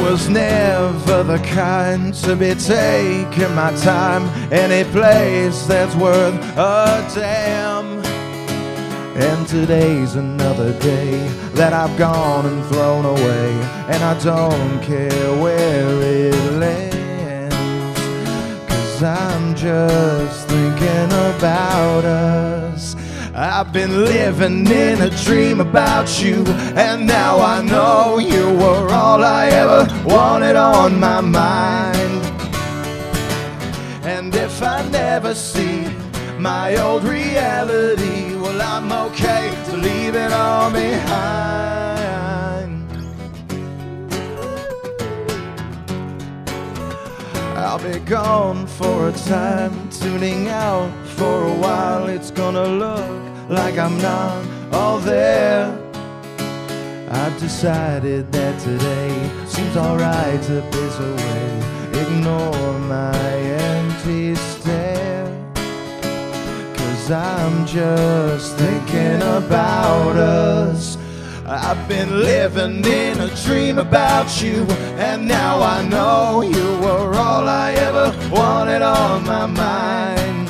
was never the kind to be taking my time any place that's worth a damn. And today's another day that I've gone and thrown away, and I don't care where it lands. Cause I'm just thinking about us. I've been living in a dream about you, and now I know you were wanted on my mind. And if I never see my old reality, well, I'm okay to leave it all behind. I'll be gone for a time, tuning out for a while. It's gonna look like I'm not all there. Decided that today seems alright to piss away. Ignore my empty stare. Cause I'm just thinking about us. I've been living in a dream about you, and now I know you were all I ever wanted on my mind.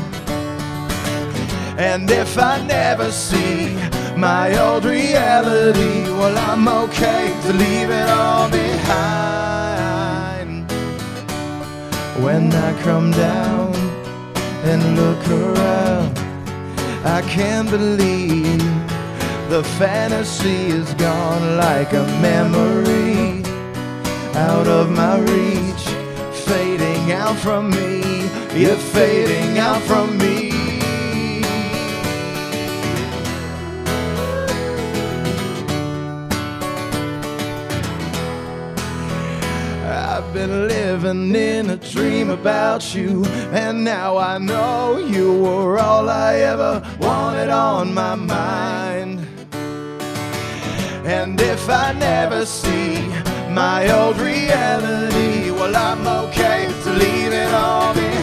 And if I never see my old reality, well, I'm okay to leave it all behind. When I come down and look around, I can't believe the fantasy is gone like a memory out of my reach, fading out from me. You're fading out from me. been living in a dream about you, and now I know you were all I ever wanted on my mind. And if I never see my old reality, well, I'm okay to leave it all behind.